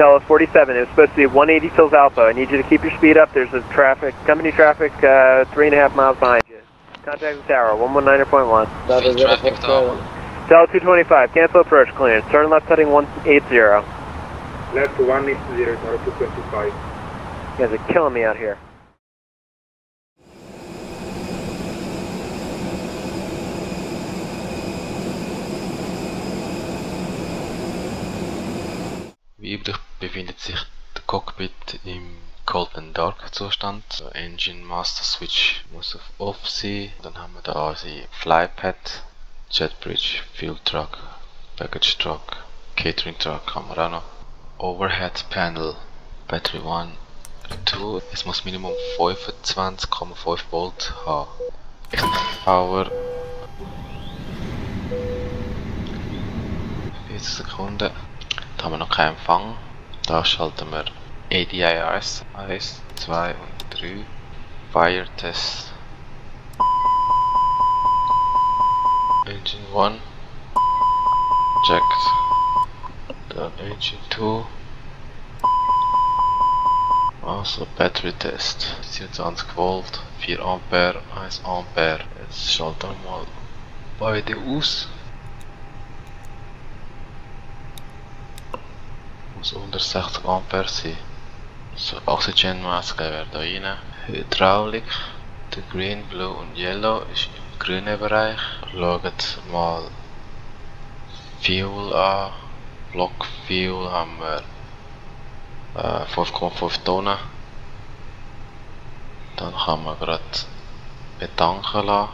Tower 47. It was supposed to be 180 Tills Alpha. I need you to keep your speed up. There's a traffic, company traffic, uh, three and a half miles behind you. Contact the tower, 119.1. Field traffic tower. Tower 225, cancel approach clearance. Turn left heading 180. You Left 180, Tower 225. guys are killing me out here. Wie üblich befindet sich der Cockpit im Cold and Dark Zustand. Der Engine Master Switch muss auf Off sein. Dann haben wir da unsere Flypad, Jetbridge, Fuel Truck, Baggage Truck, Catering Truck haben wir auch noch. Overhead Panel, Battery 1, 2. Es muss Minimum 25,5 Volt haben. Power 40 Sekunden. Da haben wir noch keinen Empfang. Da schalten wir ADIRS 1, 2 und 3. Fire Test. Engine 1. Checked. Dann Engine 2. Also Battery Test. 27 Volt, 4 Ampere, 1 Ampere. Jetzt schalten wir mal beide aus. Muss unter 60 Ampere sein. So, Oxygenmaske wäre da rein. Hydraulik. Der Green, Blue und Yellow ist im grünen Bereich. Schaut mal Fuel an. Block Fuel haben wir äh, 5,5 Tonnen. Dann kann man gerade betanken lassen.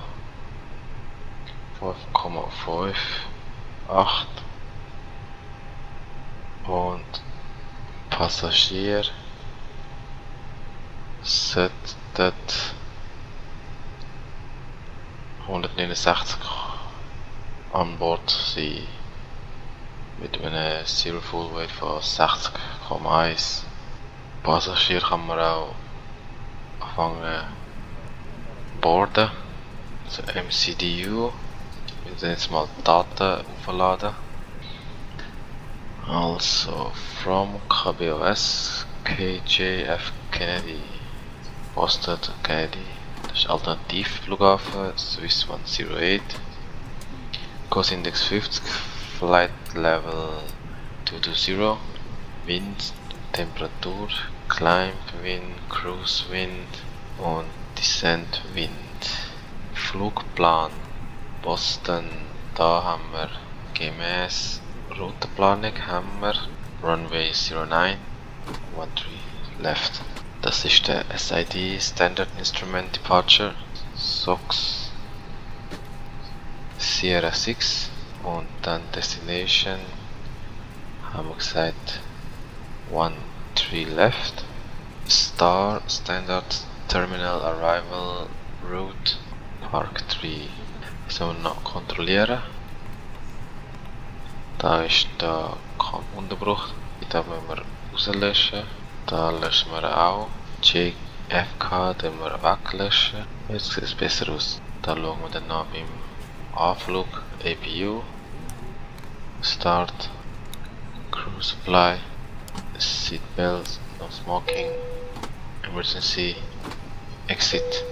5,5 8 und Passagier sollten 169 an Bord. Sein mit einem Zero Full Weight von 60,1 Passagier kann man auch anfangen boarden also MCDU will jetzt mal Daten aufladen Also from KBOS KJF Kennedy. Posted Kennedy. Das ist Alternativflughafen Swiss 108 Course Index 50 Flight Level 220 Wind, Temperatur, Climb Wind, Cruise Wind und Descent Wind. Flugplan Boston da haben wir gemäß Routenplanung haben Hammer, Runway 09 13 left. Das ist der SID Standard Instrument Departure SOX Sierra 6 und dann Destination haben wir gesagt 13 left. Star Standard Terminal Arrival Route Park 3. Das sollen wir noch kontrollieren. Da ist der Unterbruch. Da müssen wir rauslöschen. Da löschen wir auch. JFK den wir weglöschen. Jetzt sieht es besser aus. Da schauen wir dann noch beim Anflug. APU. Start. Cruise Fly. Seatbelts. No smoking. Emergency. Exit.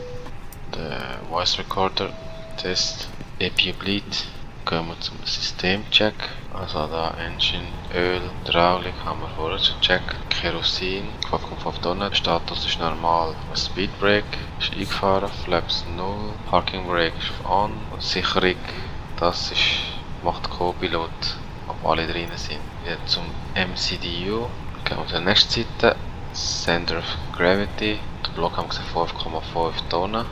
Der Voice Recorder. Test. APU Bleed. Gehen wir zum Systemcheck. Also da Engine, Öl, Hydraulik haben wir vorher schon gecheckt. Kerosin, 5,5 Tonnen. Status ist normal. Speed Brake ist eingefahren. Flaps 0. Parking Brake ist on. Und Sicherung, das ist, macht Co-Pilot, ob alle drin sind. Jetzt zum MCDU. Gehen wir zur nächsten Seite. Center of Gravity. Der Block haben wir 5,5 Tonnen.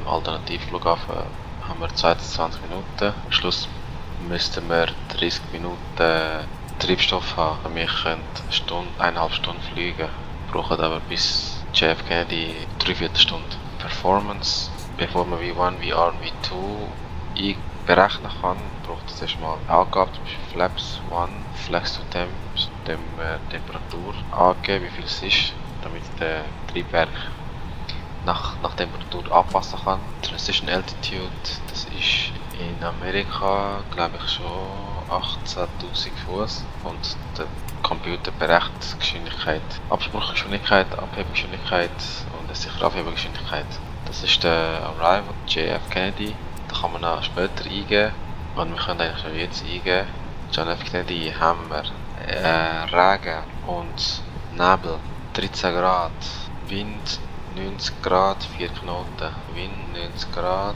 Im Alternativflughafen haben wir 22 Minuten. Am Schluss müssten wir 30 Minuten Treibstoff haben. Wir können eine Stunde, eineinhalb Stunden fliegen, brauchen aber bis JFK die dreiviertel Stunde Performance. Bevor man V1, VR und V2 berechnen kann, braucht es erstmal Angaben, zum Beispiel Flaps 1, Flex to Temp, dem äh, Temperatur angeben, wie viel es ist, damit der Triebwerk nach, nach Temperatur anpassen kann. Transition Altitude, das ist in Amerika, glaube ich, schon 18.000 Fuß und der Attribute berechnet Geschwindigkeit, Abspruchgeschwindigkeit, Abhebungsgeschwindigkeit und eine sichere Abhebungsgeschwindigkeit. Das ist der Arrival JF Kennedy. Da kann man auch später eingeben und wir können eigentlich schon jetzt eingeben. John F. Kennedy haben wir äh, Regen und Nebel 13 Grad, Wind 90 Grad, 4 Knoten, Wind 90 Grad,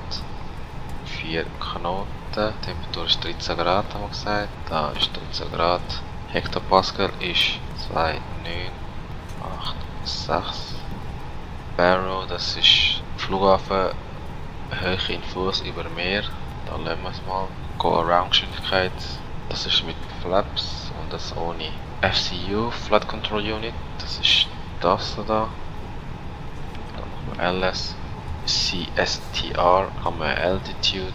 4 Knoten, Temperatur ist 13 Grad haben wir gesagt, da ist 13 Grad, Hektopascal ist 2986, Barrow, das ist Flughafen, Höhe in Fuß über Meer, da lassen wir es mal, Go-Around Geschwindigkeit, das ist mit Flaps und das ohne FCU, Flight Control Unit, das ist das da. Dann machen wir LS, CSTR, haben wir Altitude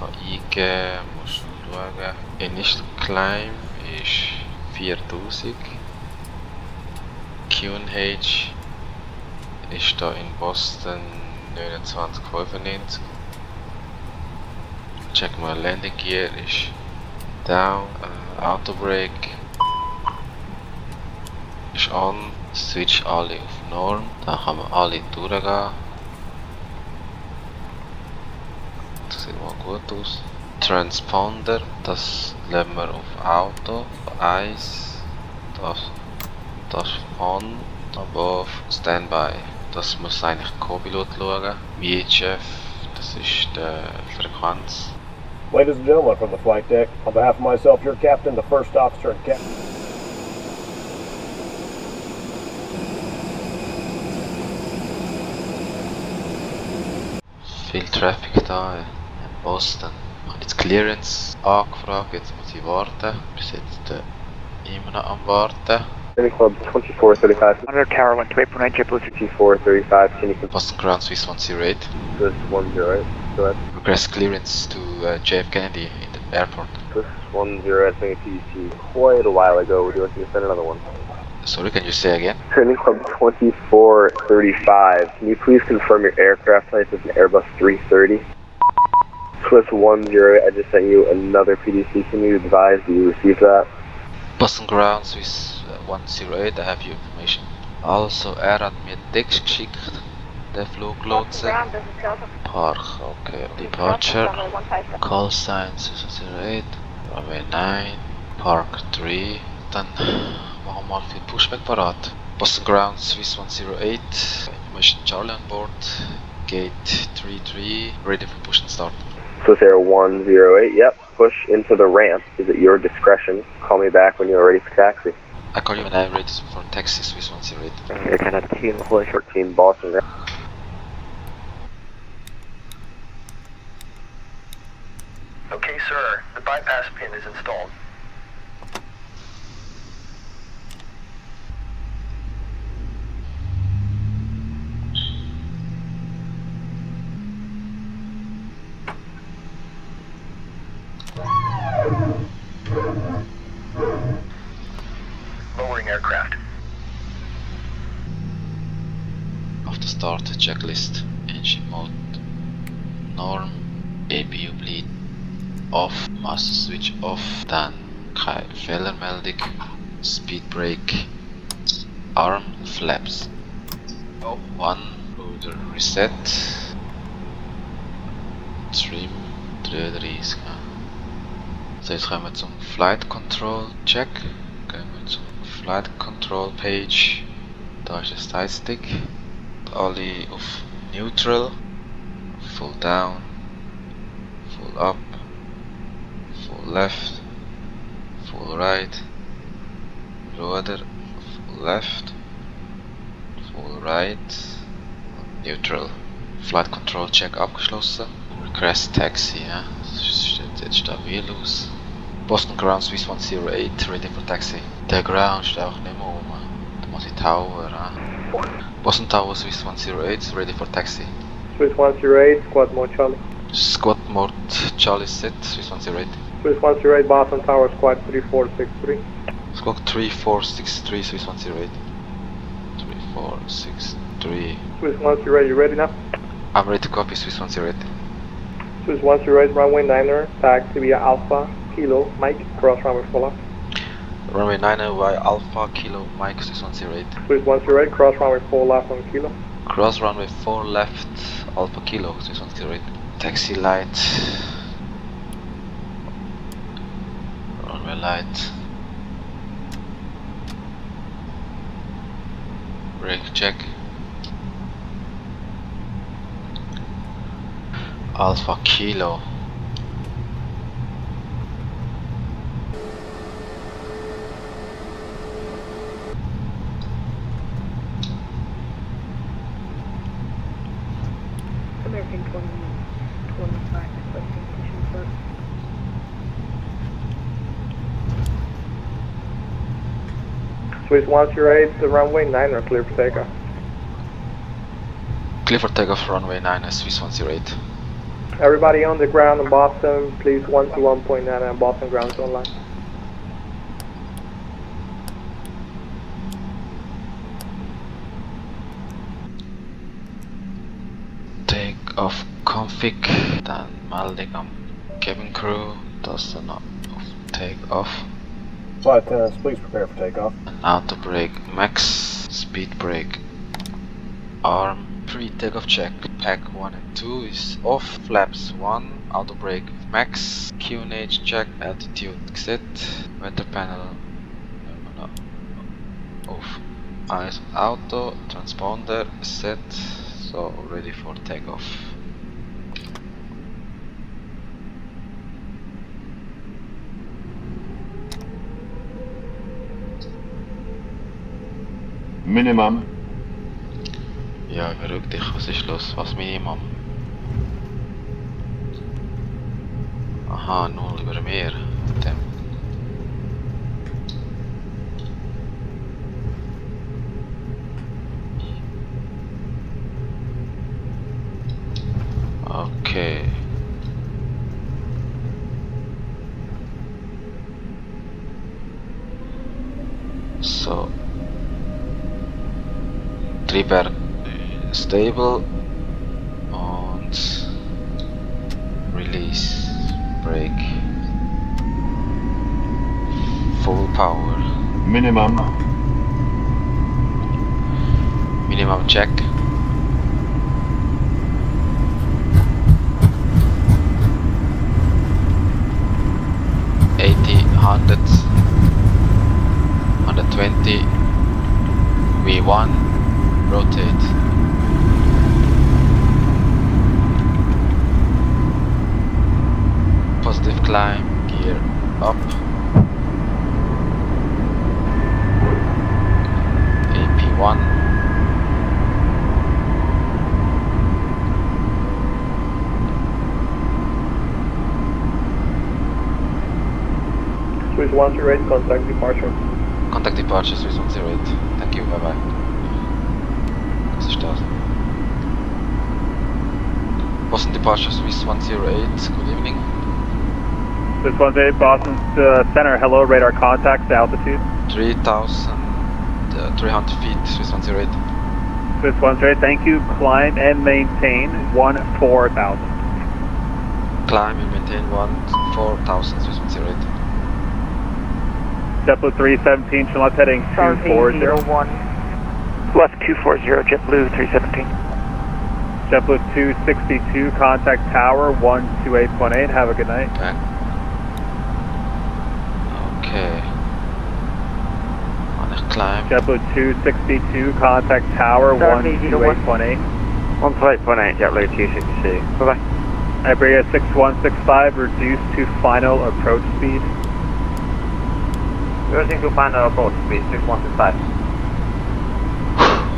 noch eingeben, muss schauen. Initial Climb ist 4000. QNH ist da in Boston 2995. Check mal Landing Gear ist down, uh, Auto ist on, switch alle auf Norm, dann kann man alle durchgehen. Das sieht mal gut aus. Transponder, das lassen wir auf Auto, 1, das, das on, above, Standby. Das muss eigentlich Co-Pilot schauen. VHF, das ist die Frequenz. Ladies and gentlemen from the flight deck, on behalf of myself, your captain, the first officer, and captain. Jetzt muss ich warten. Bis jetzt äh, immer noch am Warten. City Club 2435, Monitor Tower 1 289 JetBlue 2435, can you confirm Boston Ground Swiss 108. this 108? Go ahead. Request clearance to uh, JF Kennedy in the airport. This 10, I think TC quite a while ago. Would you like me to send another one? Sorry, can you say again? Training Club 2435, can you please confirm your aircraft type is an Airbus 330? Swiss 10, I just sent you another PDC. Can you advise that you received that? Boston Ground Swiss uh, 108, I have your information. Also, er hat mir Text geschickt, der Fluglotse. Park, okay. Departure, call sign 608, runway 9, Park 3. Dann machen wir mal für Pushback parat. Boston Ground Swiss 108, information Charlie on board, gate 33, ready for push and start. Swiss Air 108, yep. Push into the ramp is at your discretion. Call me back when you're ready for taxi. I call you when I'm ready for taxi Swiss 108. Air Canada Team Push 14 Boston Okay, sir. The bypass pin is installed. Lowering aircraft. After start checklist, engine mode, norm, APU bleed, off, master switch off, dann Fehlermeldung, speed brake, arm flaps, oh, one, rotor reset, trim 33. ja. Uh, so, jetzt kommen wir zum Flight Control Check, gehen wir zum Flight Control Page, da ist der Side Stick, alle auf Neutral, Full Down, Full Up, Left, Full Right, Ruder, Full Left, Full Right, Neutral. Flight Control Check abgeschlossen. Request Taxi, ja. Steht jetzt stabil aus. Boston Ground Swiss 108, ready for taxi. Der Ground steht auch nicht mehr um. Da muss ich Tower, ja. Boston Tower Swiss 108, ready for taxi. Swiss 108, Squawk Mode Charlie. Squawk mode Charlie set, Swiss 108. Swiss 108, Boston Tower, Squawk 3463. Squawk 3463, Swiss 108. 3463. Swiss 108, you ready now? I'm ready to copy Swiss 108. Swiss 108, runway 9er, taxi via Alpha, Kilo, Mike, cross runway full up. Runway 9 Y Alpha Kilo Mike 6108. Swiss 108, cross runway 4 left on kilo. Cross runway 4 left Alpha Kilo 6108. Taxi light. Runway light. Brake check. Alpha Kilo. American 20, 25, requesting start. Swiss 108, the runway 9 are clear for takeoff. Clear for takeoff runway 9 uh, Swiss 108. Everybody on the ground in Boston, please 1 to 1.9 and Boston ground zone line. Take off config, melding am cabin crew, does the not take off. Flight attendants, please prepare for takeoff. Auto brake max, speed brake, arm, pre takeoff check, pack 1 and 2 is off, flaps 1, auto brake max, QNH check, altitude set, weather panel, no, no, off, eyes auto, transponder set, so ready for takeoff. Minimum. Ja, überrück dich, was ist los? Was Minimum? Aha, null über Meer. Stable und release brake full power. Minimum. minimum check. Eighty, hundred, hundred twenty, V one, rotate. Positive climb, gear up. AP1. Swiss 108, contact departure. Contact departure Swiss 108. Thank you, bye bye. Das ist das. Boston departure Swiss 108, good evening. Swiss 108, Boston uh, Center, hello, radar contacts, altitude. 3,300 feet Swiss 108. Swiss 108, thank you, climb and maintain 14000. Climb and maintain 14000 Swiss 108. JetBlue 317, Charlotte heading 240. Left 240, JetBlue 317. JetBlue 262, contact tower 128.8, have a good night. Back. Okay. On a climb. JetBlue 262, contact tower Charlie, zero one. 128.8. 128.8, JetBlue 262. Bye-bye. Iberia 6165, reduce to final approach speed. Reversing to final approach speed 6165.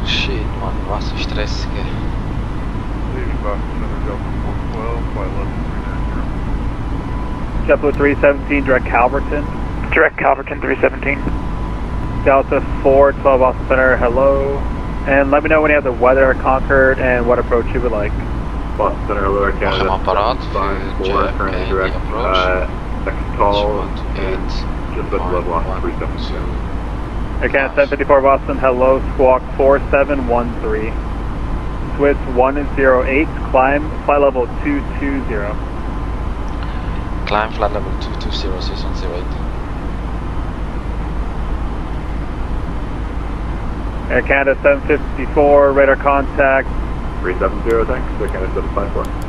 Shit, man, was für stressige. JetBlue 317, direct Calverton. Direct Calverton 317. Delta 412 Austin Center, hello. And let me know when you have the weather at Concord and what approach you would like. Boston Center, Lower Nog Canada. een apparaat Five, voor four, JFK currently direct, approach. uh, second tall, One to eight. just at level off One, three one, seven two. Air Canada 754 Boston, hello. Squawk 4713. Swiss 108, climb flight level 220. Climb flight level 220 Swiss 108. Air Canada 754, radar contact. 370, thanks. Air Canada 754.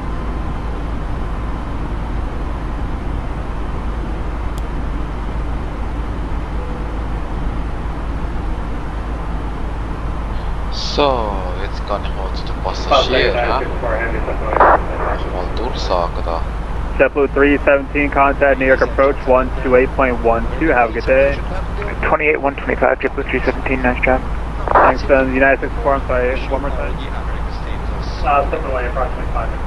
So, jetzt kann ich mal zu den Passagieren mal durchsagen da. JetBlue 317, contact New York approach 128.12. Have a good day. 28 125, JetBlue 317, nice job. Thanks, then United 64, I'm sorry, one more time. Uh, Timberlane, approximately five minutes.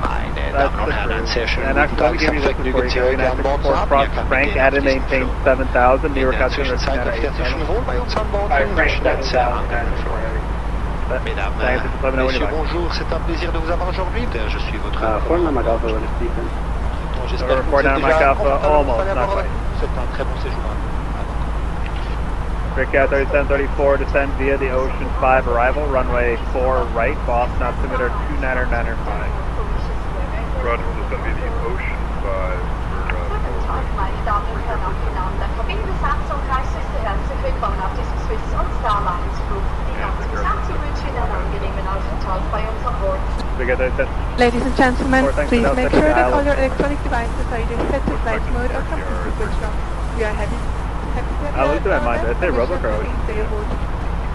Meine That's Damen und the Herren, einen sehr schönen And guten actually, Tag. me give you this before you go. Flüge United an Bord 64, haben. Cross Frank, Kapitän added auf diesem maintain Flug. 7000, New In der Zwischenzeit 298. befindet sich wohl bei uns an Bord Alright, von Frank, Schnell sehr 7000, angenehm. Mesdames, Thanks, just let me know when Messieurs, you're back. bonjour, c'est un plaisir de vous avoir aujourd'hui. Je suis votre Uh, J'espère que vous Fort êtes Nama déjà Kappa, confortable almost, pour aller à not bord avec quite. nous. C'est un très bon séjour. hein. Brickyard 3734, descend via the Ocean 5 arrival, runway 4 right, Boston altimeter 29995. Roger, descend via the Ocean 5 for, Guten Tag, meine Damen und Herren auf Namen der Kabinenbesatzung heiße ich Sie herzlich willkommen auf diesem Swiss und Starlines Flug. Die ganze Besatzung wünscht Ihnen einen angenehmen Aufenthalt bei uns an Bord. Brickyard 37 Ladies and gentlemen, Four, thanks, please Adele, make second sure that dial. all your electronic devices are either set to flight mode or completely switched off. We are happy. happy to have I'll you leave it at mine. Did I say permission Robocro? to stay aboard.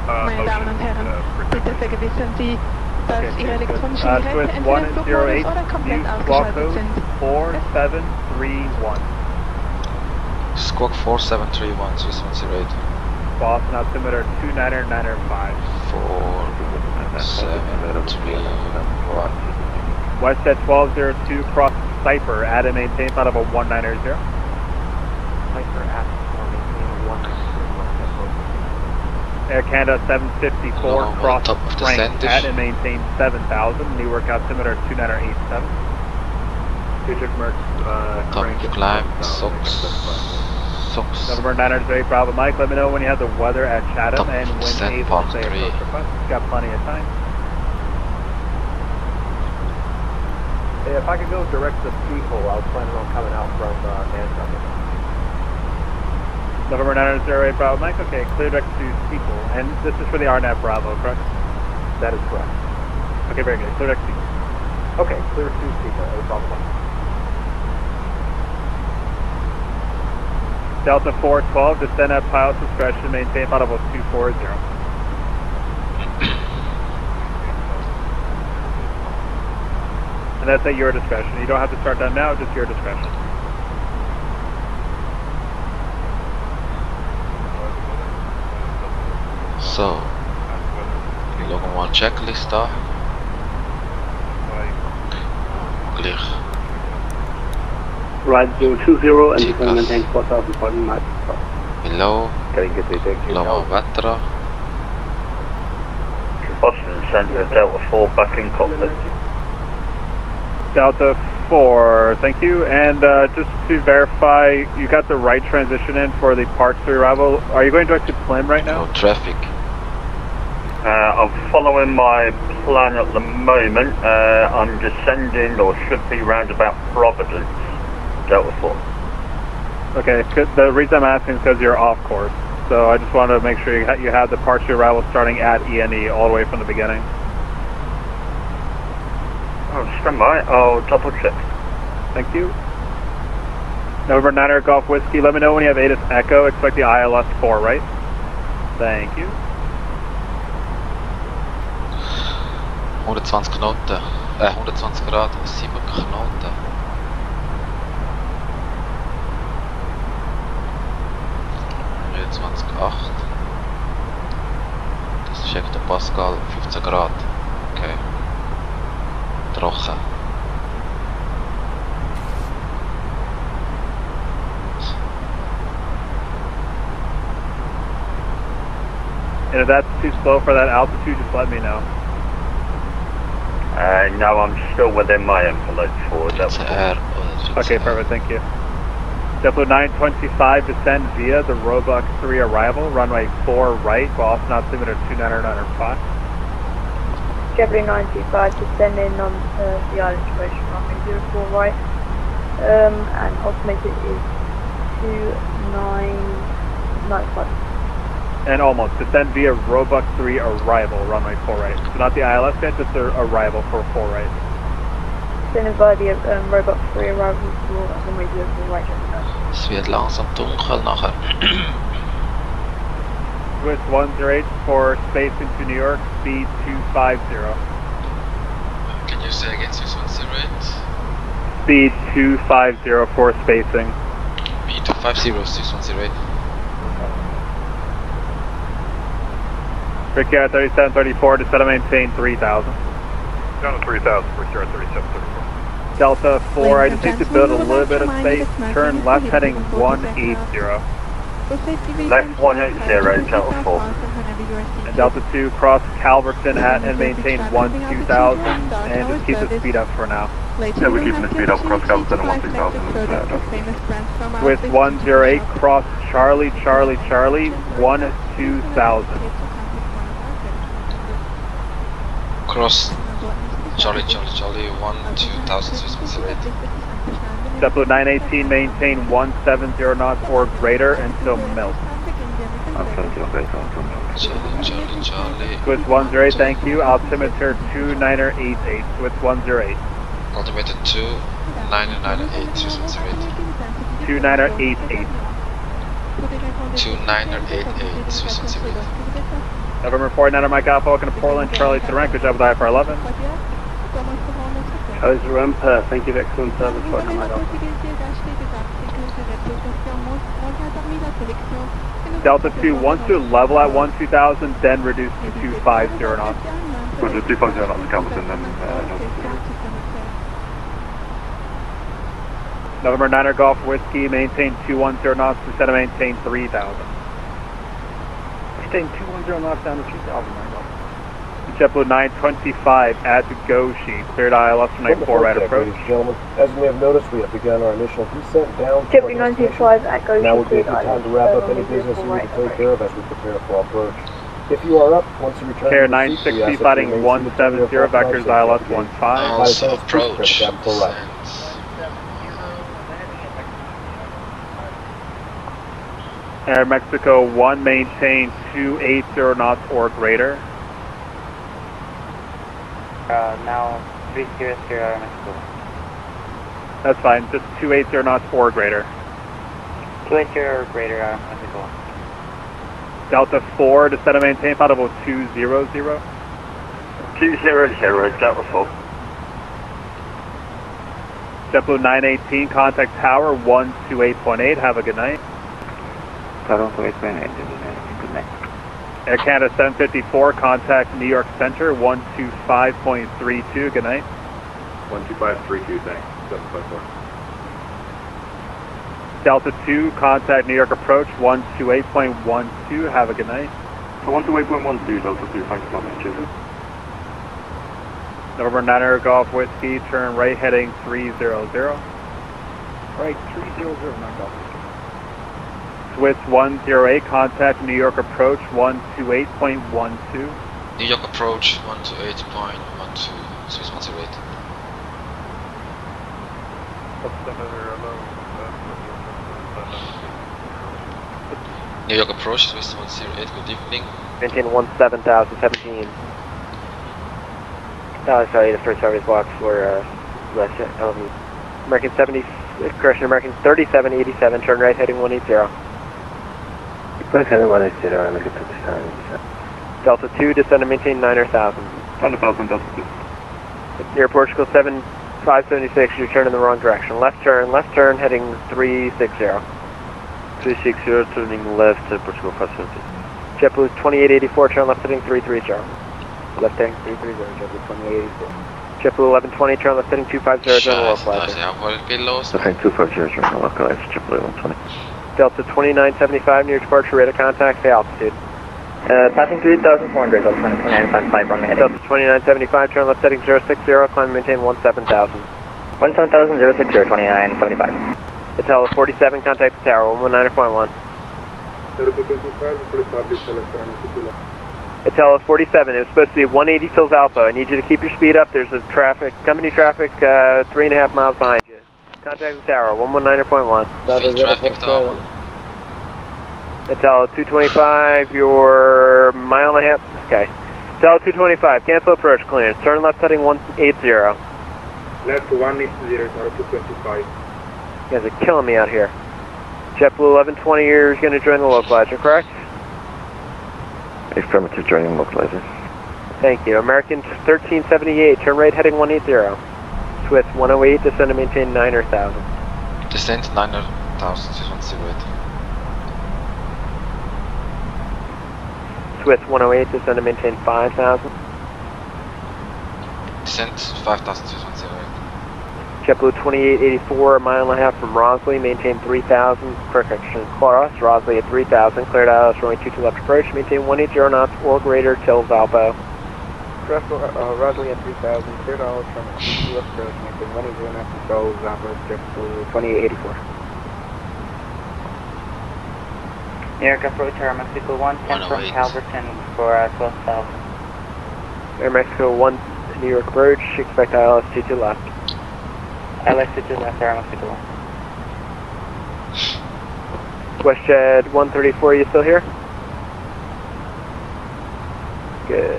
uh, Meine Damen und Herren, bitte vergewissern Sie, dass Okay, Ihre elektronischen Uh, Geräte Swiss entweder im Flugmodus 108, oder komplett view squawk ausgeschaltet code sind. 4731. Squawk 4731, Swiss 108. Boston altimeter 29995. 4731. Westjet 1202, cross Cypher, add and maintain out of a 190. Cypher at Air Canada 754, No, cross top of the Frank, center. add and maintain 7000, Newark altimeter 2987. Paycheck marks, uh, Top Frank climb, 7,000, socks. Socks. November 908, Bravo Mike, let me know when you have the weather at Chatham Top and when set able park to say three. approach request. Got plenty of time. Hey, if I could go direct to People, I was planning on coming out from uh, Nantucket. November 908, Bravo Mike, okay, clear direct to Steeple. And this is for the RNAV Bravo, correct? That is correct. Okay, very good. Clear direct to Steeple. Okay, clear to People, no problem. Delta 412, descend at pilot's discretion, maintain audible 240. And that's at your discretion. You don't have to start that now, just your discretion. So, wir loggen mal Checklist da. Right 020 and Chicas. maintain 4000 miles. Below. Can you get the thank Laat maar wetter. Boston Center, Delta 4, back in cockpit. Delta 4, thank you. And uh, just to verify, you got the right transition in for the Park 3 arrival. Are you going direct to Plim right now? No traffic. Uh, I'm following my plan at the moment. Uh, I'm descending, or should be round about Providence, Delta 4. Okay, 'cause the reason I'm asking is because you're off course. So I just wanted to make sure you, ha- you have the Park 3 arrival starting at ENE all the way from the beginning. Oh, stand by. I'll double check. Thank you. November 9 Air Golf Whiskey, let me know when you have ATIS Echo. Expect the ILS 4, right? Thank you. 120 Knoten. Äh, 120 Grad, 7 Knoten. Eh. Acht. Das ist echt der Pascal, 15 Grad. Okay. Trocken. And if that's too slow for that altitude, just let me know. Uh, no, I'm still within my envelope for that. 4. Okay, perfect, thank you. JetBlue 925, descend via the Roebuck 3 arrival, runway 4 right, Boston altimeter 29905. JetBlue 925 descending on uh, the island station runway 04 right, um, and altimeter is 2995. And almost. Descend via Roebuck 3 arrival, runway 4 right. So not the ILS yet, just the arrival for 4 right. Descending via the um, robot 3 arrival runway 04 right. Het is weer langzaam donker nachher. Swiss 108 for space into New York, speed 250. Can you say again 610 Speed 250 for spacing. B250 6108. Brickyard 3734, descend and maintain 3000. Down to 3000, Brickyard 3734. Delta 4, I just need to build a little bit of space. Turn left heading 180. Left 180, Delta 4. And Delta 2, cross Calverton at and maintain 1 2000. And just keep the speed up for now. Yeah, we're keeping the speed up across Calverton and 1000. Uh, Swiss 108, cross Charlie, Charlie, Charlie, 1 2000. Cross Charlie Charlie Charlie 1 2000 6108. JetBlue 918, maintain 170 knots or greater until melt. Charlie Charlie Charlie. Swiss 108, thank you. Altimeter 2988, Swiss 108. Altimeter 2 998 6108. 2988. 2988 6108. November 49er Mike Alpha, welcome to Portland, Charlie to the rank, good job with IFR 11. Charlie's ramp, thank you for excellent service for Mike Delta 2, once to level at 1 2000, then reduce to 250 knots. Roger, 250 knots to Calverton, then uh, November 9er Golf Whiskey, maintain 210 knots, descend and maintain 3000. Staying 210 knots down to 3000 right now. JetBlue 925 at Go Sheet, cleared ILS for night 4 right approach. Ladies and gentlemen, as we have noticed, we have begun our initial descent down to JetBlue 925 at Go Now Sheet, would be a good time to wrap up any business 04 you need to take care of as we prepare for approach. If you are up, once you return Air to the seat, we 960 ask that you fighting remain seated during 170, your vectors flight ILS safety. 15. Also Flight approach. press tab for right. Air Mexico 1, maintain 280 knots or greater. Uh, now 300 Mexico. That's fine, just 280 knots or greater. 280 or greater uh, Mexico. Delta 4, descend and maintain flight level 200. 200, Delta 4. JetBlue 918, contact tower 128.8, have a good night. Toronto 8.8, good night. Air Canada 754, contact New York Center 125.32, good night. 12532, thanks. 754. Delta 2, contact New York approach 128.12, have a good night. So 128.12, Delta 2, thanks so much. Cheers. November 9er Golf Whiskey, turn right heading 300. Right, 300, not Golf Swiss 108, contact New York approach 128.12. New York approach 128.12 Swiss 108. New York approach Swiss 108, good evening. Maintain 17017. Uh, sorry, the first service box for uh, West, um, American 70, uh, correction, American 3787, turn right heading 180. Delta 2, descend and maintain 9000. 9000, Delta 2. Near Portugal 7, 576, you're turning the wrong direction. Left turn, left turn, heading 360. 360, turning left to Portugal 570. JetBlue 2884, turn left heading 330. Left heading 330, JetBlue 2884. JetBlue 1120, turn left heading 250, general Scheiße, local da ist ja auch voll. Heading 250, turn local ice, JetBlue 120. Delta 2975, near departure, radar contact, say altitude. Uh, passing 3400, Delta 2955, runway heading. Delta 2975, turn left heading 060, climb and maintain 17000. 17000, 060, 2975. Hotel 47, contact the tower, 119.1. Hotel 47, it was supposed to be 180 Phil's Alpha. I need you to keep your speed up. There's a traffic, company traffic, uh, three and a half miles behind. Contact the tower, 119.1. Veel traffic tower. Ital 225, your mile and a half. Okay. Ital 225, cancel approach clearance. Turn left heading 180. Left 180, Tower 225. You guys are killing me out here. JetBlue 1120, you're going to join the localizer, correct? Affirmative joining localizer. Thank you. American 1378, turn right heading 180. Swiss 108, descend and maintain 9,000. Descent 9000, Swiss 108, descend and oh maintain 5,000. Descent 5000, JetBlue 2884, a mile and a half from Rosley, maintain 3,000, correction, cross, Rosley at 3,000, cleared out, runway 22 left approach, maintain 180 knots or greater till Valpo. Cross, uh, Rosley at 3,000, cleared out, runway 22 left approach, maintain 180 knots till Valpo, JetBlue 2884. New York approach Air Mexico 1, 10 from Calverton for uh, 12,000. Air Mexico 1, New York approach, expect ILS 22 left. ILS 22 left, Air Mexico 1. WestJet 134, you still here? Good.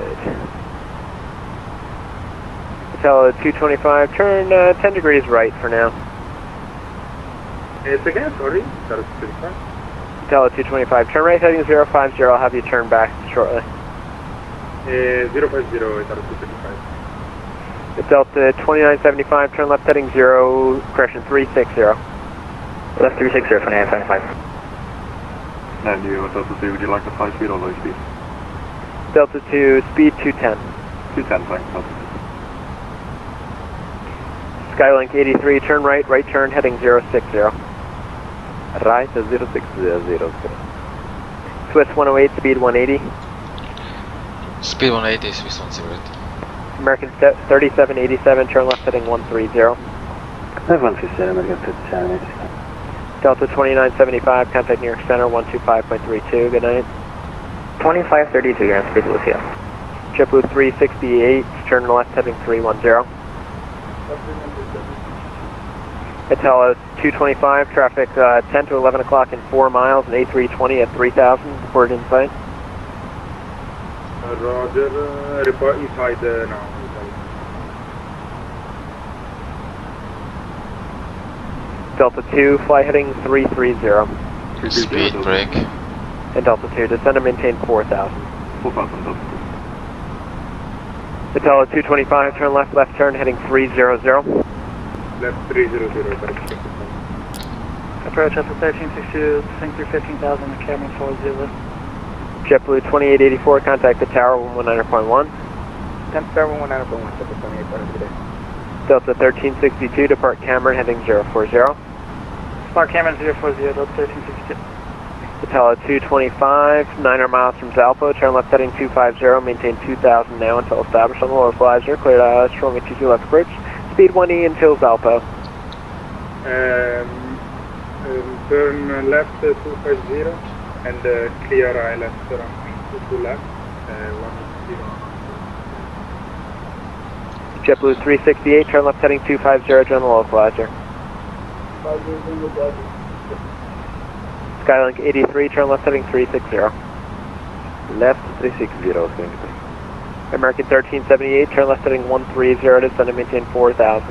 Hotel 225, turn uh, 10 degrees right for now. Yes, again, sorry. Tower 225. Hotel 225, turn right heading 050, I'll have you turn back shortly. Uh, 050, Tower 225. The Delta 2975, turn left heading 0, correction 360. Left 360, 2975. And you, Delta 2, would you like a 5 speed or low speed? Delta 2, speed 210. 210, thanks, Delta Skylink 83, turn right, right turn heading 060. Right, uh, 060. Uh, Swiss 108, speed 180. Speed 180, Swiss 108. American 3787, turn left heading 130. 157, American 3787. Delta 2975, contact New York Center 125.32, good night. 2532, you're on speed Lucia. JetBlue 368, turn left heading 310. Atella 225, traffic uh, 10 to 11 o'clock in 4 miles, and A320 at 3000, report in sight. Uh, Roger, uh, report inside uh, now. Delta 2, fly heading 330. Speed brake. And Delta 2, descend and maintain 4000. 4000, Delta 2. Atella 225, turn left, left turn heading 300. Left 300, correct. Approach up to 1362, sink through 15,000, Cameron 40. JetBlue 2884, contact the tower 119.1. 10 star 119.1, JetBlue 28. Delta 1362, depart Cameron heading 040. Smart Cameron 040, Delta 1362. Atella 225, 9 miles from Zalpo, turn left heading 250, maintain 2000 now until established on the localizer, cleared ILS, runway 22 uh, left approach, speed 1E until Zalpo. Um, um, turn left uh, 250 and uh, clear ILS around 2 left, uh, 1 JetBlue 368, turn left heading 250, join the localizer. Skylink 83, turn left heading 360. Left 360 is going to be. American 1378, turn left heading 130, descend and maintain 4000.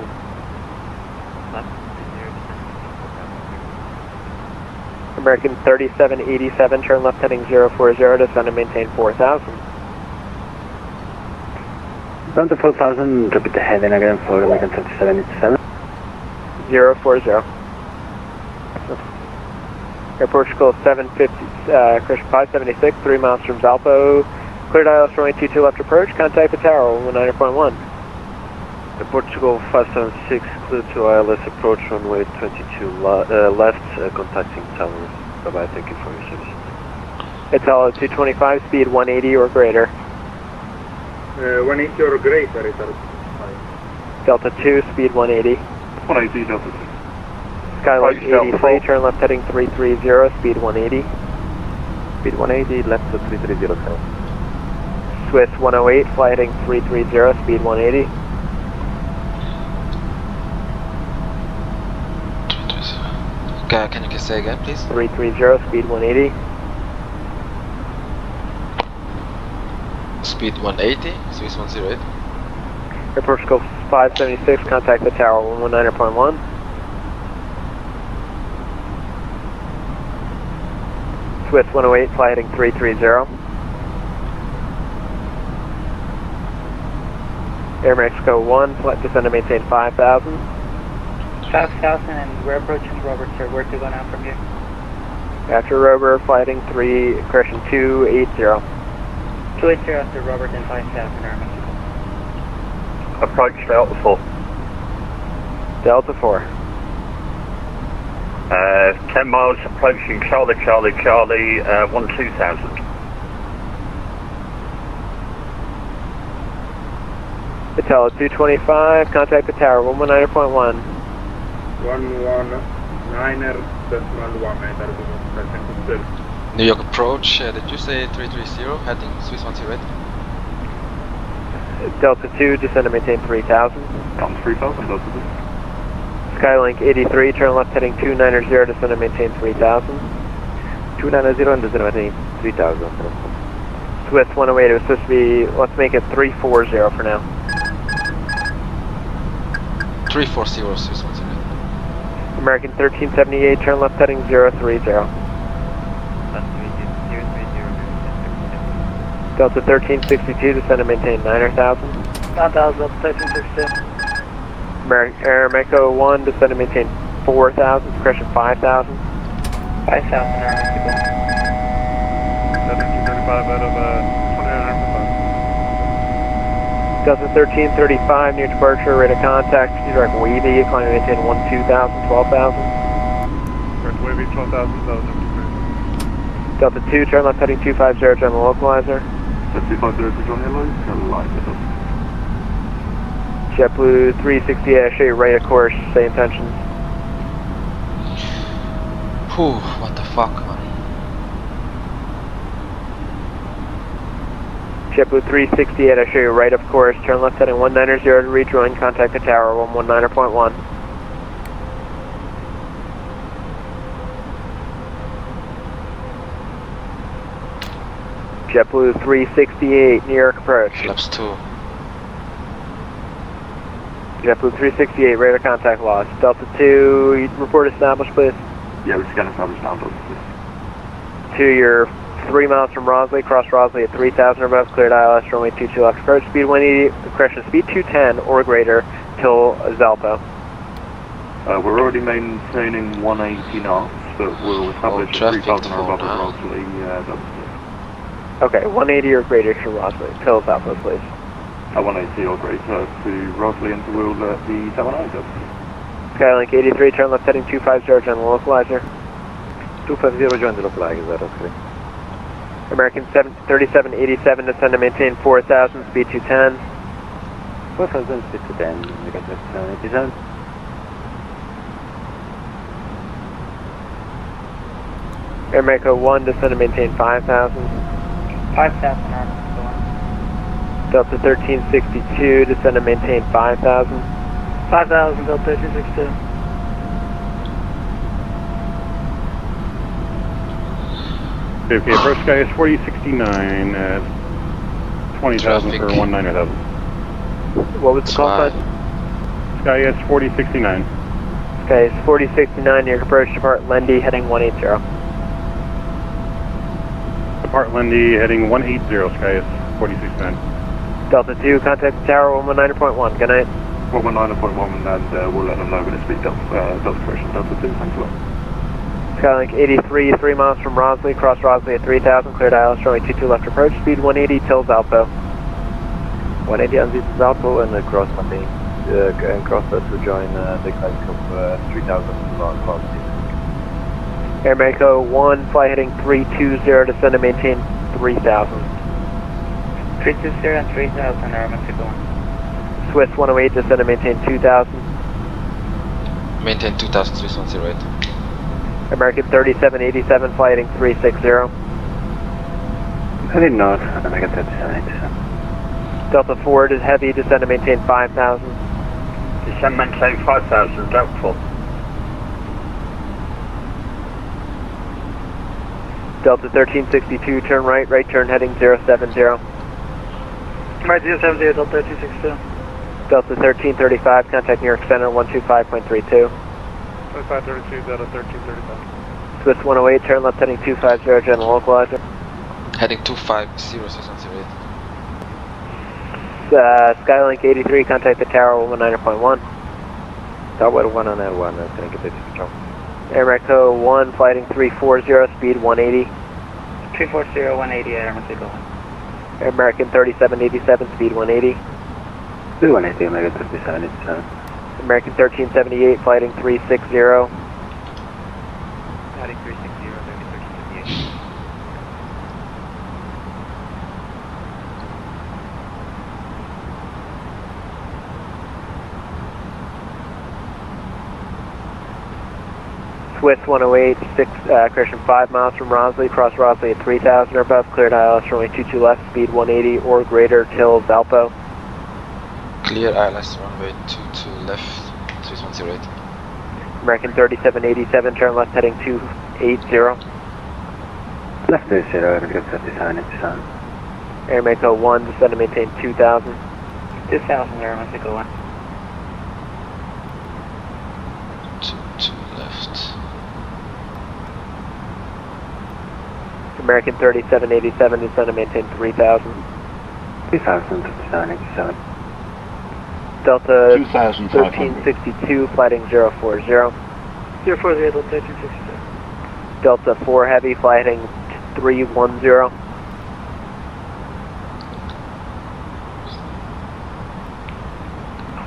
American 3787, turn left heading 040, descend and maintain 4000. Down to 4000, repeat the heading again for American 3787. 040. Air Portugal 750, uh, Crush 576, 3 miles from Zalpo. Cleared ILS runway 22 left approach, contact the tower 190.1. Air Portugal 576, clear to ILS approach runway 22 uh, left, uh, contacting tower. Bye bye, thank you for your service. It's all 225, speed 180 or greater. Uh, 180 or greater, it Delta 2, speed 180. 180, Delta 2. Skylink 83, turn left heading 330, speed 180. Speed 180, left to 330 south. Swiss 108, flight heading 330, speed 180. Okay, can you say again, please? 330, speed 180. Speed 180, Swiss 108. Airport scope 576, contact the tower 119.1. Swiss 108, flight heading 330. Air Mexico 1, flight descend to maintain 5,000. 5,000 and we're approaching Robert, sir. Where to go now from here? After Rover, flight heading 3, correction 280. 280 after Robert and 5,000 Air Mexico. Approach Delta 4. Delta 4. Uh, 10 miles approaching Charlie, Charlie, Charlie, uh, 1 2000. Patella 225, contact the tower 119.1. 119er decimal 1 meter present still. New York approach, uh, did you say 330 heading Swiss 108? Delta 2, descend and maintain 3,000. Down 3000, Delta 2. Skylink 83, turn left heading 290, descend and maintain 3,000. 290 and descend and maintain 3000. Swiss 108, it was supposed to be, let's make it 340 for now. 340 Swiss 108. American 1378, turn left heading 030. Delta 1362, descend to maintain 9000. 9,000 up 1362. Amer- Air Mexico 1, descend to maintain 4000, suppression 5000. 5,000 Air Mexico. 1735 out of uh, 2900. Delta 1335, near departure, rate of contact, direct wavy, climb to maintain 12,000, 12,000. Direct wavy 12,000, Delta 2, turn left heading 250, join the localizer. 250 to Johnny Lloyd, line with. JetBlue 368, I show you right of course, say intentions. Whew, what the fuck, man. JetBlue 368, I show you right of course, turn left heading 190 to rejoin, contact the tower 119.1. JetBlue 368, New York approach. Flaps 2. JetBlue 368, radar contact lost. Delta 2, report established, please. Yeah, we're just getting established now, Delta 2. 2, you're 3 miles from Rosley, cross Rosley at 3,000 or above, cleared ILS, runway 22 left approach, speed 180, correction, speed 210 or greater till Zalpo. Uh, we're already maintaining 180 knots, but we'll establish Oh, 3000 or above now. at Rosalie, uh, Delta 2. Okay, 180 or greater to Rosley, till Zalpo, please. At 180 or greater to Rosalie and we'll uh, the 79 Delta 2. Skylink 83, turn left heading 250, join the localizer. 250, join the localizer, okay. American 7, 3787, descend to maintain 4000, speed 210. 4000, speed to 10, negative uh, 87. Air Mexico 1, descend to maintain 5000. 5,000 Air Mexico. Delta 1362, descend to maintain 5000. 5,000 Delta 1362. Okay, approach sky is 4069, at 20,000 for Traffic. 190,000. What was the call Sky. sign? Sky is 4069. Okay, it's 4069, New York approach, depart Lendy, heading 180. Depart Lindy heading 180, sky is 4069. Delta 2, contact the tower 119.1, good night. 119.1 and uh, we'll let them know when it's speed Delta, uh, Delta correction, Delta 2, thanks a lot. Skylink 83, 3 miles from Rosley, cross Rosley at 3000, cleared ILS, runway 22 left approach, speed 180 till Zalpo. 180 on this is Zalpo and cross maintain, uh, and cross uh, to join uh, the client of uh, 3000 around Rosalie. Air Mexico 1, fly heading 320, descend to maintain 3000. 320 and 3,000 Air Mexico. Swiss 108, descend to maintain 2000. Maintain 2000 Swiss 108. American 3787, fly heading 360. Heading north, American 3787. Delta 4 is heavy, descend to maintain 5000. Descend maintain 5,000, doubtful. Delta 1362, turn right, right turn heading 070. Right 070, Delta 1362. Delta 1335, contact New York Center 125.32. 2532, Delta 1335. Swiss 108, turn left heading 250, general localizer. Heading 250, Uh, Skylink 83, contact the tower 119.1. Tower 191, thank you, British Control. Air Echo 1, flighting 340, speed 180. 340, 180, Air Mexico 1. Air American 3787, speed 180. Speed 180, American 3787. American 1378, flighting 360. Heading 360, American 1378. Swiss 108, six, uh, correction 5 miles from Rosley, cross Rosley at 3000 or above, cleared ILS runway 22 left, speed 180 or greater till Valpo. Clear ILS runway 22 left, 3108. American 3787, turn left heading 280. Left 30, American 3787. Air Mako 1, descend to maintain 2000. 2000, Air Mexico 1. 22 left. American 3787, descend to maintain 3000. 3000, 3787. Delta 2500. 1362, flighting 040. 040, Delta 1362. Delta 4 Heavy, flighting 310.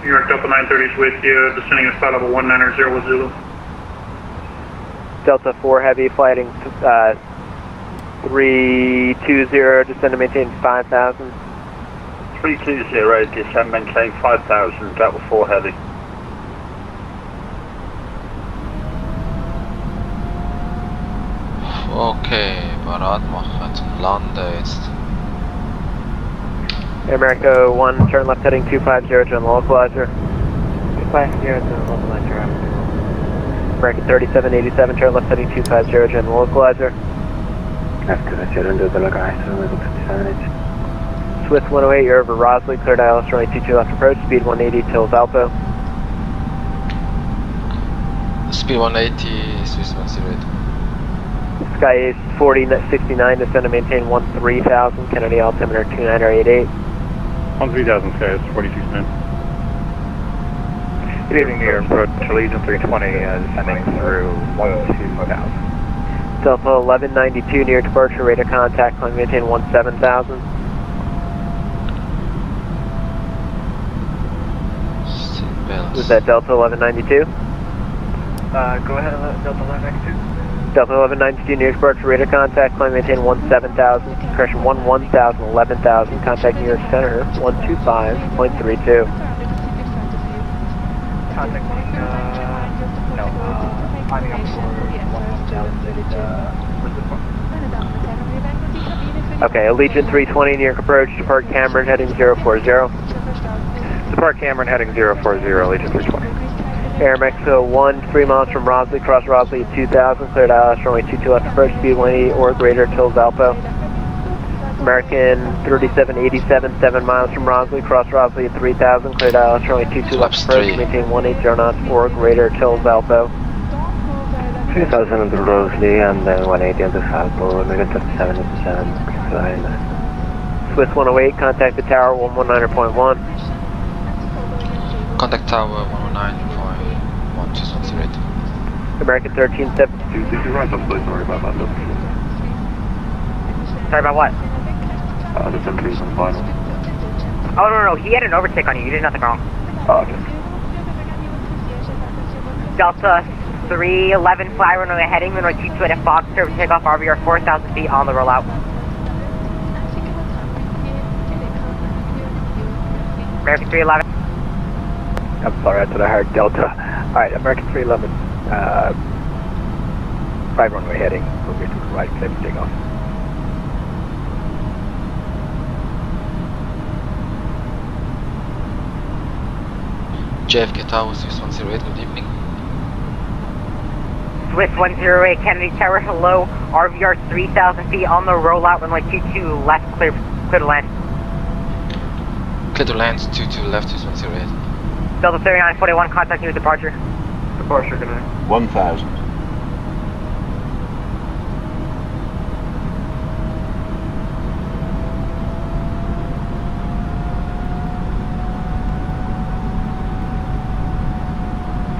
New York Delta 930 is with you, descending at flight level 190 with Zulu. Delta 4 Heavy, flighting uh, 320, descend to maintain 5000. 320, descend maintain 5000, Delta 4 heavy. Okay, parat machen zum Lande jetzt. Air America 1, turn left heading 250, general localizer. 250 to localizer, Air Mexico 1. American 3787, turn left heading 250, general localizer. Left 30, the localizer, American 3787. Swiss 108, you're over Rosley, cleared ILS runway 22 left approach, speed 180 till Valpo. Speed 180, Swiss 108. Sky Ace 4069, descend to maintain 13000, Kennedy altimeter 2988. 13000 Sky is 469. Good evening, New York approach to Legion 320, uh, descending through 12000. Delta 1192, near departure, radar contact, climb maintain 17000. Seatbelts. Was that Delta 1192? Uh, go ahead, Delta 1192. Delta 1192, near departure, radar contact, climb maintain 17000, correction 11000, 11000, contact New York Center 125.32. Contacting, uh, no, uh, climbing up for 1000, uh, where's the phone? Okay, Allegiant 320, New York approach, depart Cameron, heading 040. Depart Cameron heading 040, Legion 320. Air Mexico uh, 1, 3 miles from Rosley, cross Rosley at 2000, cleared ILS runway 22 left approach, speed 180 or greater till Valpo. American 3787, 7 miles from Rosley, cross Rosley at 3000, cleared ILS runway 22 left approach, three. maintain 180 knots or greater till Valpo. 3000 on the Rosley and then 180 on the Falco, American 3787, line. Swiss 108, contact the tower 119.1. Contact tower 109.1, Swiss 108. American 1370. 260 right, I'm so sorry about that. Look, Sorry about what? uh, the temperatures on final. Oh, no, no, no, he had an overtake on you. You did nothing wrong. Oh, okay. Delta 311 fly runway heading, runway 22 at Fox, service takeoff RVR 4,000 feet on the rollout. American 311. I'm sorry, I thought I heard Delta. Alright, American 311, uh, right runway heading, we'll get to the right, clear for takeoff. JFK tower Swiss 108, good evening. Swiss 108 Kennedy Tower, hello. RVR 3,000 feet on the rollout, runway 22 left, clear, clear to land. Clear to land, 22 left, 2108. Delta 3941, contact you with departure. Departure, good night. 1000.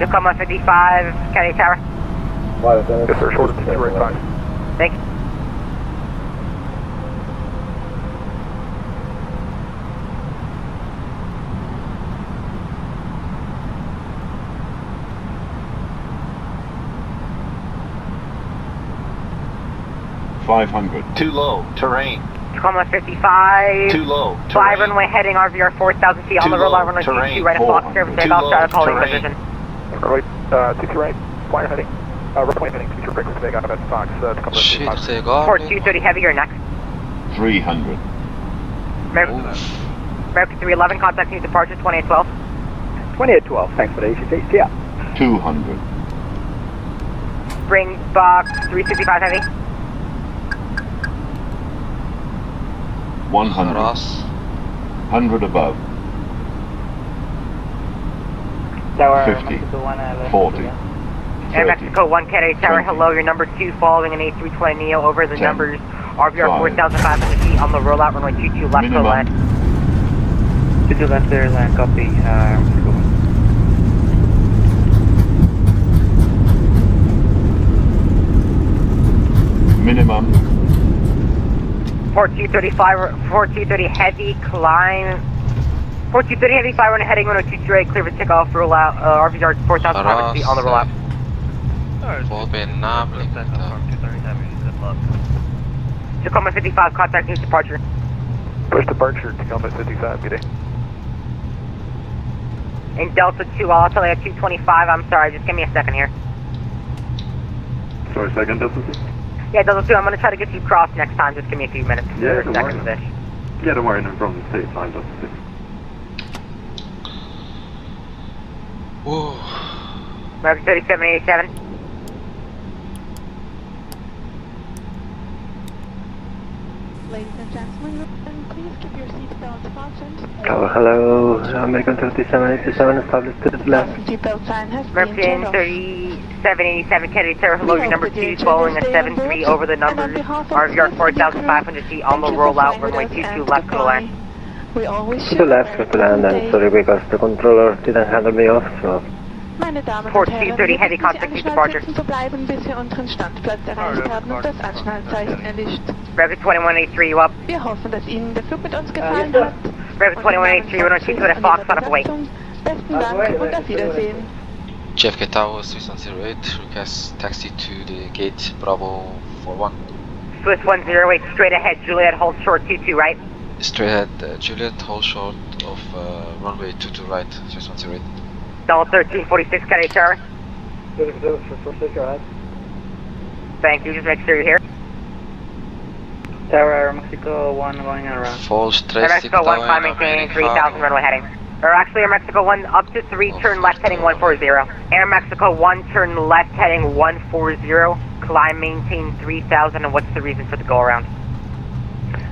Tacoma 55, Kennedy Tower. Flight attendant. Yes, sir. Short of Detroit 5. Thank you. Five hundred. Too low. Terrain. Tacoma 55. Too low. Fly Terrain. runway heading RVR 4000 feet on Too the low, rollout runway terrain, 22 right at Fox service Too takeoff, low, start calling terrain. position. Right, uh, 22 right. Flyer heading. Uh, runway heading. Future breakers take out at Fox. Uh, Tacoma Shit, 55. take off. Port 230 heavy, you're next. Three hundred. American, American 311, contact you departure 2812. 2812. Thanks for the ACT. See ya. Two hundred. Spring box 365 heavy. One hundred. Ross. Hundred above. Tower, Fifty. Forty. Air Mexico 1 Kennedy Tower, 20. hello, your number 2 following an A320 Neo over the 10. numbers RVR 4500 feet on the rollout runway 22 left to Minimum. land. 22 left there, land, copy. Uh, 4235, 4230 heavy, climb. 4230 heavy, fire on heading 102 straight, clear for takeoff, roll out, uh, RVR 4,500 feet on the roll out. Tacoma 55, contact news departure. Push departure, Tacoma 55, good day. In Delta 2, I'll tell you at 225, I'm sorry, just give me a second here. Sorry, second Delta 2? Yeah, Delta 2, I'm gonna try to get you crossed next time, just give me a few minutes. Yeah, or don't seconds worry. ish. Yeah, don't worry, no problem. Take your time, Delta C. Whoa. American 3787. Ladies and gentlemen, and please keep your seatbelts fastened. Tower, hello. American 3787 established to the left. Seatbelt sign has American 3787, Kennedy Tower, hello, your number 2 is following a 7-3 over the numbers, RVR 4500 feet on the rollout, runway 22 left to land. We all wish To you the left, a to land, I'm sorry because the controller didn't handle me off, so. Meine Damen Port und Herren, 230 heavy bitten Sie, contact with angeschnallt departure. sitzen zu bleiben, bis wir unseren Standplatz erreicht haben und das Anschnallzeichen erlischt. American 2183, you up? Wir hoffen, dass Ihnen der Flug mit uns gefallen hat. American 2183, runway 22 at Fox on up away. Besten Dank und auf Wiedersehen. JFK Tower 3108, request taxi to the gate Bravo 41. Swiss 108, straight ahead, Juliet, hold short 22, right? Straight ahead, uh, Juliet, hold short of uh, runway 22 right, Swiss 108. Delta 1346, Kennedy Tower. Thank you, just make sure you're here. Tower, Air Mexico 1 going around. False Air Mexico 1 climbing remaining maintaining 3000 runway heading. Or actually Air Mexico 1 up to 3, turn left heading 140. Air Mexico 1 turn left heading 140, climb maintain 3000 and what's the reason for the go around?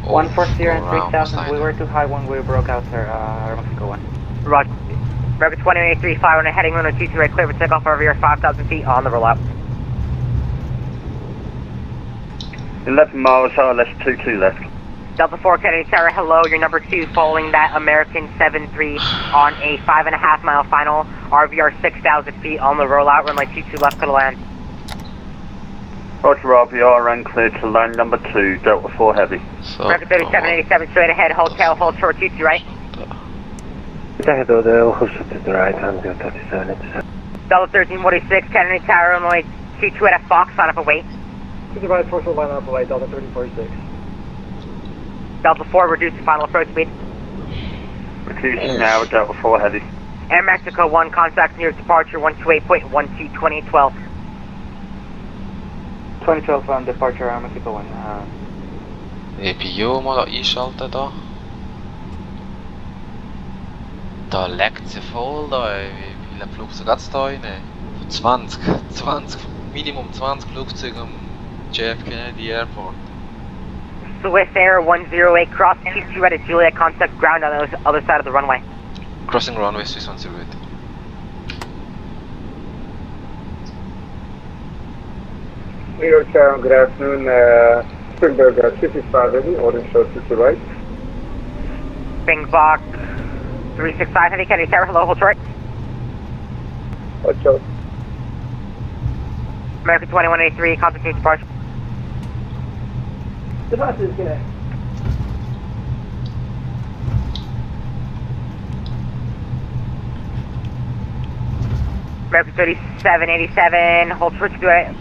140 and 3000, we were too high when we broke out, sir. Uh, Air Mexico 1. Roger. American 2835 on a heading 122 right clear for takeoff over your 5000 feet on the rollout. 11 miles, uh, RLS 22 left. Delta 4 Kennedy Tower, hello, your number 2 following that American 7-3 on a 5.5 mile final, RVR 6,000 feet on the rollout, runway 22 left to the land. Roger, RVR and clear to land number 2, Delta 4 heavy. So, American 3787 uh-huh. straight ahead, hotel, hold short 22 right. Ahead of the who's to the right, I'm the 3787. Delta 1346 Kennedy Tower, runway 22 at a Fox, sign up and wait. Supervised force line up away, Delta 1346. Delta 4 reduce to final approach speed. Reducing now, Delta 4 heavy. Air Mexico 1 contact near departure 128.12 2012. 2012 on departure, Air Mexico 1. Uh, APU må da einschalten da. Da leckt sie voll da, ey. wie viele Flugzeuge hat's da rein? 20, 20, Minimum 20 Flugzeuge am JF Kennedy Airport. Swiss Air 108, cross Q2 at Juliet, contact ground on the other side of the runway. Crossing runway Swiss 108. New York Tower, good afternoon. Uh, Springbok uh, 55 Heavy, Orange Show to the right. Springbok 365 Heavy Kennedy Tower, hello, hold short. Watch out. American 2183, contact to departure. The bus is gonna. American 3787, hold short to do it.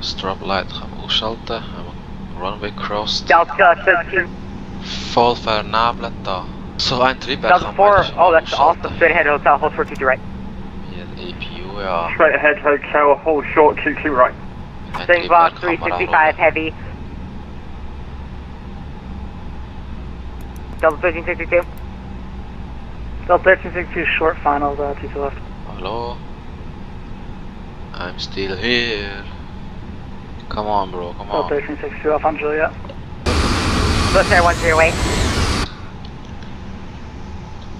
Strap light gaan we uitschalten. Runway crossed. Delta 13, Vol vernabelen da. Zo een trip Delta 4, oh that's also straight ahead hotel, hold short to the right. Via een APU ja. Straight ahead hotel, hold short, Q2 right. Een Springbok 365 Heavy. Delta 1362. Delta 1362, short final, uh, to the left. Hello. I'm still here. Come on bro, come Delta on. 1362, off on Juliet. Swiss Air 108,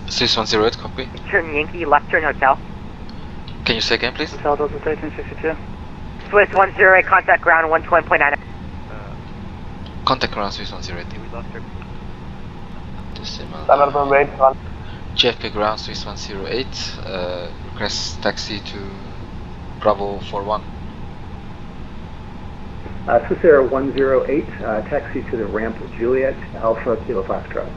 Swiss 108 copy. turn Yankee, left turn hotel. Can you say again please? Hotel Delta 1362. Swiss 108, contact ground 120.9. Contact ground Swiss 108. Decimal. Standard runway, run. JFK ground Swiss 108. Uh, request taxi to Bravo 41. Uh, Swiss Air 108, uh, taxi to the ramp Juliet, Alpha Kilo Foxtrot.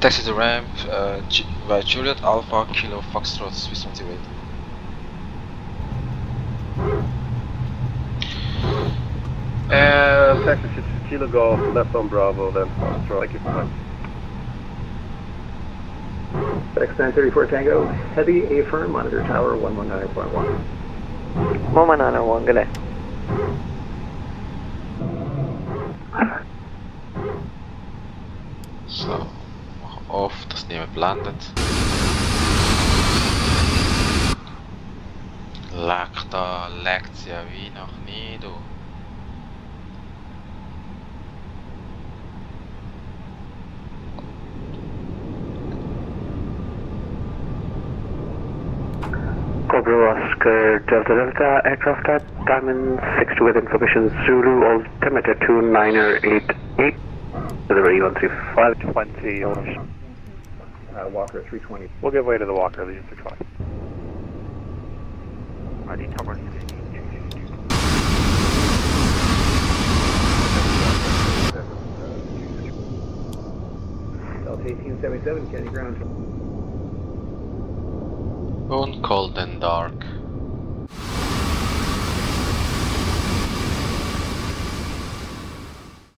Taxi to the ramp uh, Ju- by Juliet Alpha Kilo Foxtrot Swiss 108. And taxi to Kilo Golf, left on Bravo, then Foxtrot. Thank you for much. X934 Tango, heavy A firm, monitor tower 119.1. 11901, good day. So, nehmen blendet. Da, leckt's ja wie noch nie, du. Cobra Oscar Delta Delta aircraft at Diamond 6 with information Zulu altimeter 2988 delivery 135 520, Uh, Walker 320. We'll give way to the Walker, Legion 65. RD Tower. Delta 1877, Kennedy Ground. On cold and dark.